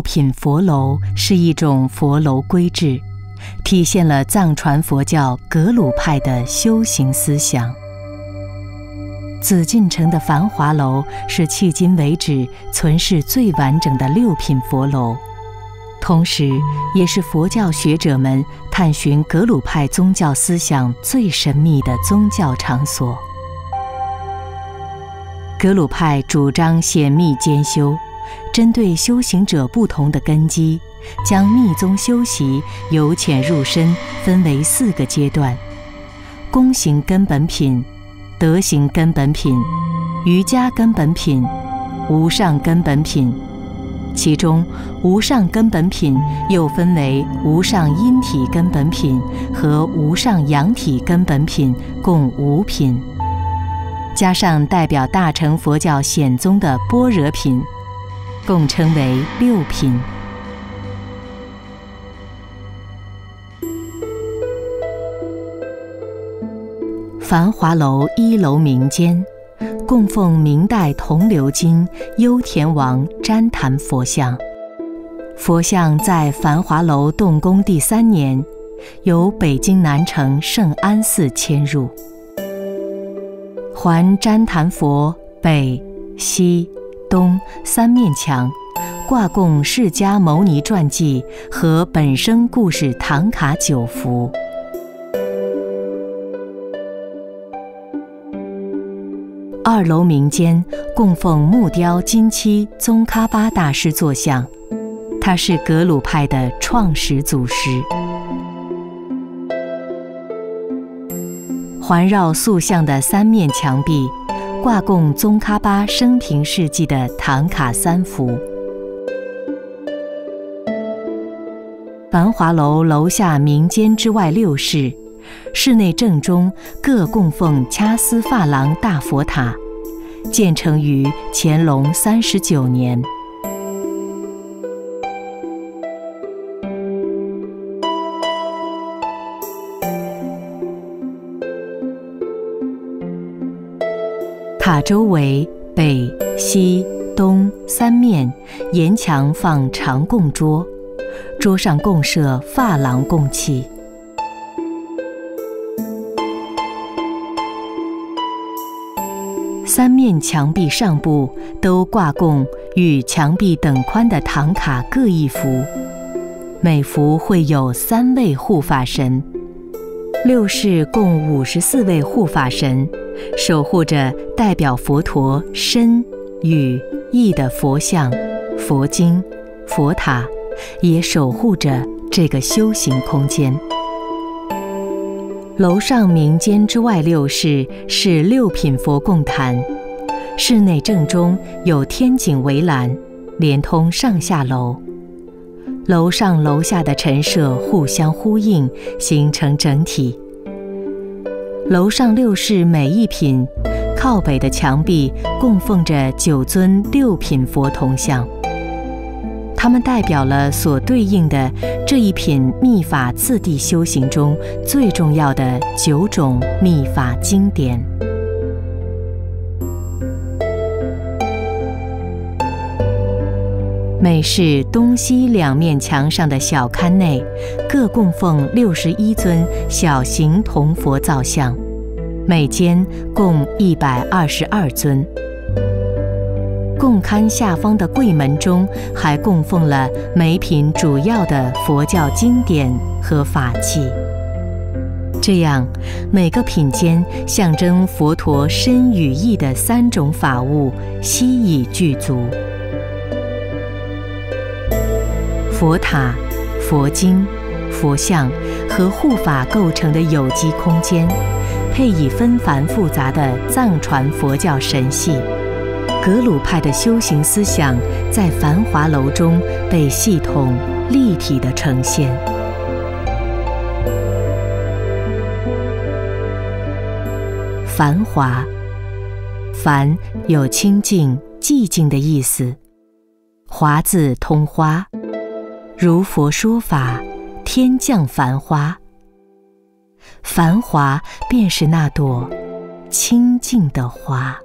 六品佛楼是一种佛楼规制，体现了藏传佛教格鲁派的修行思想。紫禁城的繁华楼是迄今为止存世最完整的六品佛楼，同时也是佛教学者们探寻格鲁派宗教思想最神秘的宗教场所。格鲁派主张显密兼修。针对修行者不同的根基，将密宗修习由浅入深分为四个阶段：功行根本品、德行根本品、瑜伽根本品、无上根本品。其中，无上根本品又分为无上阴体根本品和无上阳体根本品，共五品，加上代表大乘佛教显宗的般若品。共称为六品。繁华楼一楼明间，供奉明代铜鎏金优田王旃檀佛像。佛像在繁华楼动工第三年，由北京南城圣安寺迁入。环旃檀佛北西。东三面墙挂供释迦牟尼传记和本生故事唐卡九幅。二楼明间供奉木雕金漆宗喀巴大师坐像，他是格鲁派的创始祖师。环绕塑像的三面墙壁。挂供宗喀巴生平事迹的唐卡三幅。繁华楼楼下民间之外六室，室内正中各供奉掐丝珐琅大佛塔，建成于乾隆三十九年。塔周围北、西、东三面沿墙放长供桌，桌上供设珐琅供器。三面墙壁上部都挂供与墙壁等宽的唐卡各一幅，每幅绘有三位护法神。六室共五十四位护法神。守护着代表佛陀身、语、意的佛像、佛经、佛塔，也守护着这个修行空间。楼上明间之外六室是六品佛供坛，室内正中有天井围栏，连通上下楼。楼上楼下的陈设互相呼应，形成整体。楼上六室每一品，靠北的墙壁供奉着九尊六品佛铜像，它们代表了所对应的这一品密法次第修行中最重要的九种密法经典。每室东西两面墙上的小龛内，各供奉六十一尊小型铜佛造像，每间共一百二十二尊。供龛下方的柜门中，还供奉了每品主要的佛教经典和法器。这样，每个品间象征佛陀身与意的三种法物，悉已具足。佛塔、佛经、佛像和护法构成的有机空间，配以纷繁复杂的藏传佛教神系，格鲁派的修行思想在繁华楼中被系统立体的呈现。繁华，繁有清净、寂静的意思，华字通花。如佛说法，天降繁花。繁华便是那朵清净的花。